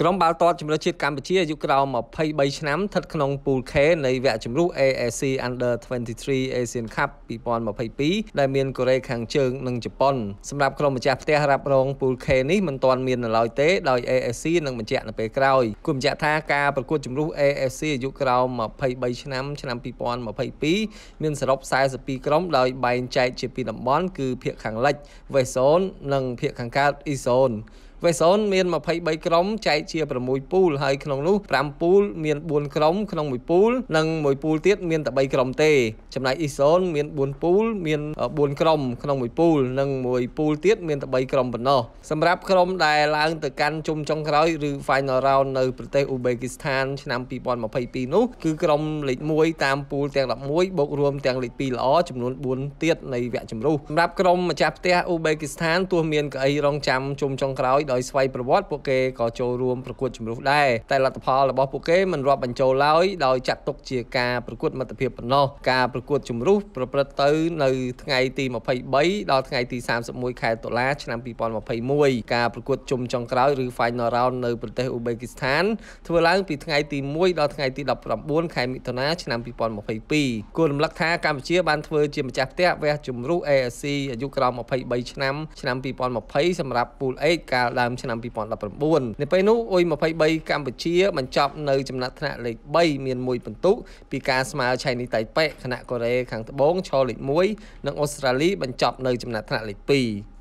ក្រុមបាល់ទាត់ជម្រើសជាតិកម្ពុជាអាយុក្រោម23ឆ្នាំស្ថិតក្នុងពូល K នៃវគ្គជម្រុះ AAC Under 23 Asian Cup 2022ដែលមានកូរ៉េខាងជើងនិងជប៉ុនសម្រាប់ក្រុមម្ចាស់ផ្ទះរ៉ាប់រងពូល K នេះមិនទាន់មាននៅឡើយទេដោយ AAC នឹងបញ្ជាក់នៅពេលក្រោយគួរបញ្ជាក់ថាការប្រកួតជម្រុះ AAC អាយុក្រោម23ឆ្នាំឆ្នាំ2022មានសរុប42ក្រុមដោយបែងចែកជាពីរតំបន់គឺភាគខាងលិច West Zone និងភាគខាងកើត East Zone វេសនមាន23ក្រុមចែកជា6ពូលហើយក្នុងនោះ5ពូលមាន4ក្រុមក្នុងមួយពូលនិងមួយពូលទៀតមានតែ3ក្រុមទេ ចំណែកអ៊ីសូនមាន4ពូលមាន4ក្រុមក្នុងមួយពូលនិងមួយពូលទៀតមានតែ3ក្រុមប៉ុណ្ណោះសម្រាប់ក្រុមដែលឡើងទៅកាន់ជុំចុងក្រោយឬ Final Round នៅប្រទេសអ៊ូបេគីស្ថានឆ្នាំ2022នោះគឺក្រុមលេខ1តាមពូលទាំង11បូករួមទាំងលេខ2ល្អចំនួន4ទៀតនៃវគ្គជម្រុះសម្រាប់ក្រុមម្ចាស់ផ្ទះអ៊ូបេគីស្ថានទោះមានកៅអីរងចាំជុំចុងក្រោយដោយស្វ័យប្រវត្តិពួកគេក៏ចូលរួមប្រកួតជំរុះដែរតែលទ្ធផលរបស់ពួកគេមិនរាប់បញ្ចូលឡើយដោយចាត់ទុកជាការប្រកួតមិត្តភាពប៉ុណ្ណោះការប្រកួតជំរុះប្រព្រឹត្តទៅនៅថ្ងៃទី23ដល់ថ្ងៃទី31ខែតុលាឆ្នាំ2021ការប្រកួតជុំចុងក្រោយឬ Final Round នៅប្រទេសអ៊ូបេគីស្ថានធ្វើឡើងពីថ្ងៃទី1ដល់ថ្ងៃទី19ខែមិថុនាឆ្នាំ2022គួររំលឹកថាកម្ពុជាបានធ្វើជាម្ចាស់ផ្ទះវះជំរុះ AFC អាយុក្រោម23ឆ្នាំឆ្នាំ2020សម្រាប់ Pool 8កាលដើមឆ្នាំ2019នៅពេលនោះអ៊ុយ23កម្ពុជាបញ្ចប់នៅចំណាត់ថ្នាក់លេខ3មាន1ពិន្ទុពីការស្មើឆៃនីតៃប៉េខណៈកូរ៉េខាងត្បូងឈរលេខ1និងអូស្ត្រាលីបញ្ចប់នៅចំណាត់ថ្នាក់លេខ2